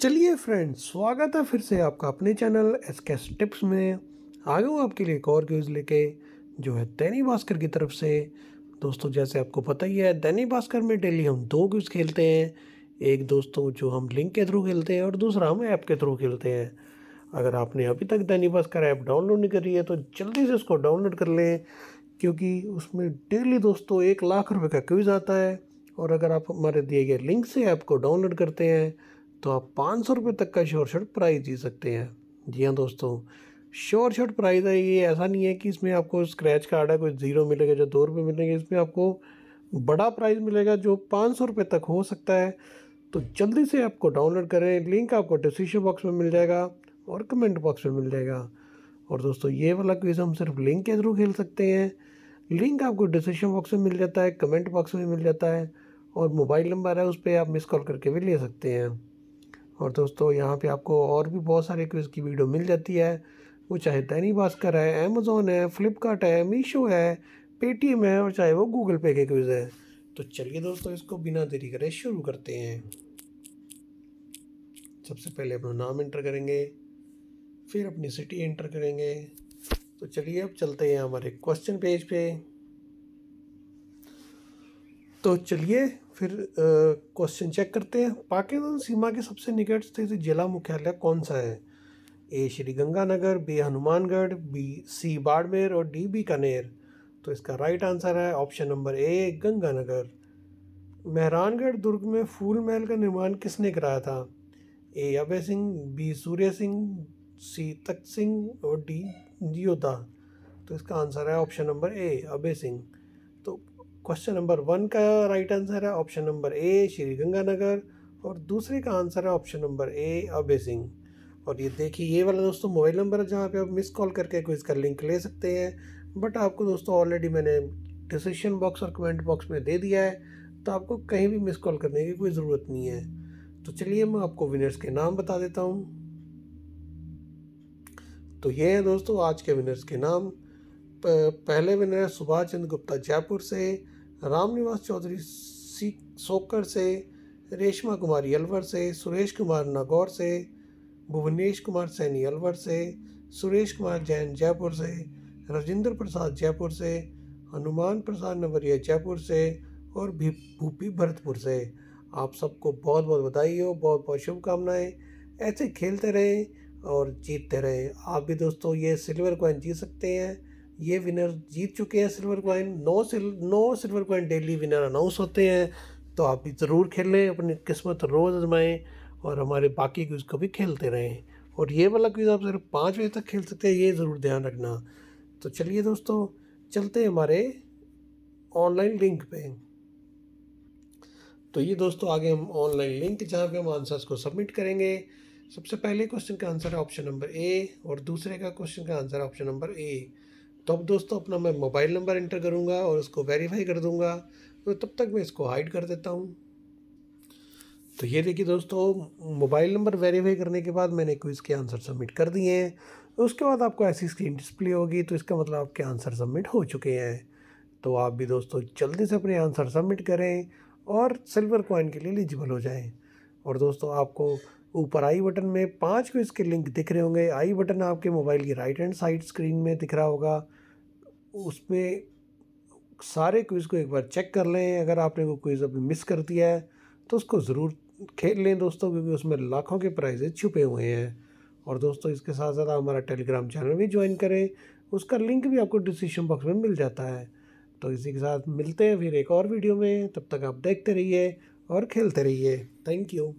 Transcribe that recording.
चलिए फ्रेंड्स स्वागत है फिर से आपका अपने चैनल एस के टिप्स में। आ गया हूँ आपके लिए एक और क्यूज़ लेके, जो है दैनिक भास्कर की तरफ़ से। दोस्तों, जैसे आपको पता ही है दैनिक भास्कर में डेली हम दो क्यूज़ खेलते हैं। एक दोस्तों जो हम लिंक के थ्रू खेलते हैं और दूसरा हम ऐप के थ्रू खेलते हैं। अगर आपने अभी तक दैनिक भास्कर ऐप डाउनलोड नहीं करी है तो जल्दी से उसको डाउनलोड कर लें, क्योंकि उसमें डेली दोस्तों एक लाख रुपए का क्यूज़ आता है। और अगर आप हमारे दिए गए लिंक से ऐप को डाउनलोड करते हैं तो आप पाँच सौ रुपये तक का शॉर्ट शॉर्ट प्राइज़ जीत सकते हैं। जी हाँ दोस्तों शॉर्ट शॉर्ट प्राइज़ है ये, ऐसा नहीं है कि इसमें आपको स्क्रैच कार्ड है, कोई ज़ीरो मिलेगा जो दो रुपये मिलेंगे, इसमें आपको बड़ा प्राइज़ मिलेगा जो पाँच सौ रुपये तक हो सकता है। तो जल्दी से आपको डाउनलोड करें, लिंक आपको डिस्क्रिप्शन बॉक्स में मिल जाएगा और कमेंट बॉक्स में मिल जाएगा। और दोस्तों, ये वाला क्विज़ हम सिर्फ़ लिंक के थ्रू खेल सकते हैं। लिंक आपको डिस्क्रिप्शन बॉक्स में मिल जाता है, कमेंट बॉक्स में मिल जाता है और मोबाइल नंबर है, उस पर आप मिस कॉल करके भी ले सकते हैं। और दोस्तों, यहाँ पे आपको और भी बहुत सारे क्विज़ की वीडियो मिल जाती है। वो चाहे दैनिक भास्कर है अमेज़ोन है फ्लिपकार्ट है मीशो है पेटीएम है और चाहे वो गूगल पे के क्विज़ है। तो चलिए दोस्तों, इसको बिना देरी करे शुरू करते हैं। सबसे पहले अपना नाम एंटर करेंगे, फिर अपनी सिटी एंटर करेंगे। तो चलिए अब चलते हैं हमारे क्वेश्चन पेज पे। तो चलिए फिर क्वेश्चन चेक करते हैं। पाकिस्तान सीमा के सबसे निकट स्थित जिला मुख्यालय कौन सा है? A, Shri Ganganagar, B, Hanumangarh, B, C, Barmer और डी, बीकानेर। तो इसका राइट आंसर है option number A Ganganagar. Mehrangarh दुर्ग में फूल महल का निर्माण किसने कराया था? A, Abhay Singh, B, Surya Singh, C, Takht Singh और डी योद्धा तो इसका आंसर है option number A Abhay Singh. तो क्वेश्चन नंबर वन का राइट आंसर है option number A Shri Ganganagar, और दूसरे का आंसर है option number A Abhay Singh. और ये देखिए, ये वाला दोस्तों मोबाइल नंबर है, जहाँ पे आप मिस कॉल करके कोई इसका लिंक ले सकते हैं। बट आपको दोस्तों ऑलरेडी मैंने डिस्क्रिप्शन बॉक्स और कमेंट बॉक्स में दे दिया है तो आपको कहीं भी मिस कॉल करने की कोई ज़रूरत नहीं है। तो चलिए, मैं आपको विनर्स के नाम बता देता हूँ। तो ये है दोस्तों आज के विनर्स के नाम। पहले विनर सुभाष चंद्र गुप्ता जयपुर से रामनिवास चौधरी सी सोकर से, रेशमा कुमारी अलवर से, सुरेश कुमार नागौर से, भुवनेश कुमार सैनी अलवर से, सुरेश कुमार जैन जयपुर से, राजेंद्र प्रसाद जयपुर से, हनुमान प्रसाद नवरिया जयपुर से और भी भूपी भरतपुर से। आप सबको बहुत बहुत बधाई हो बहुत बहुत शुभकामनाएँ। ऐसे खेलते रहें और जीतते रहें। आप भी दोस्तों, ये सिल्वर कॉइन जीत सकते हैं। ये विनर जीत चुके हैं सिल्वर कॉइन नौ सिल नौ silver coin daily winner announce होते हैं। तो आप भी ज़रूर खेलें अपनी किस्मत रोज़ आजमाएँ और हमारे बाकी क्विज़ को भी खेलते रहें। और ये वाला क्विज़ आप सिर्फ़ पाँच बजे तक खेल सकते हैं, ये ज़रूर ध्यान रखना। तो चलिए दोस्तों, चलते हैं हमारे ऑनलाइन लिंक पे। तो ये दोस्तों, आगे हम ऑनलाइन लिंक जहाँ पे हम आंसर्स को सबमिट करेंगे। सबसे पहले क्वेश्चन का आंसर है ऑप्शन नंबर ए और दूसरे का क्वेश्चन का आंसर है ऑप्शन नंबर ए तो अब दोस्तों अपना मैं मोबाइल नंबर इंटर करूँगा और उसको वेरीफाई कर दूँगा। तो तब तक मैं इसको हाइड कर देता हूँ। तो ये देखिए दोस्तों, मोबाइल नंबर वेरीफाई करने के बाद मैंने क्विज़ के आंसर सबमिट कर दिए हैं। उसके बाद आपको ऐसी स्क्रीन डिस्प्ले होगी तो इसका मतलब आपके आंसर सबमिट हो चुके हैं। तो आप भी दोस्तों जल्दी से अपने आंसर सबमिट करें और सिल्वर कॉइन के लिए एलिजिबल हो जाएँ। और दोस्तों आपको ऊपर आई बटन में पाँच के लिंक दिख रहे होंगे। आई बटन आपके मोबाइल की राइट हैंड साइड स्क्रीन में दिख रहा होगा। उसमें सारे क्विज़ को एक बार चेक कर लें। अगर आपने वो क्विज़ अभी मिस कर दिया है तो उसको ज़रूर खेल लें दोस्तों, क्योंकि उसमें लाखों के प्राइजेज छुपे हुए हैं। और दोस्तों, इसके साथ साथ हमारा टेलीग्राम चैनल भी ज्वाइन करें। उसका लिंक भी आपको डिस्क्रिप्शन बॉक्स में मिल जाता है। तो इसी के साथ मिलते हैं फिर एक और वीडियो में। तब तक आप देखते रहिए और खेलते रहिए। Thank you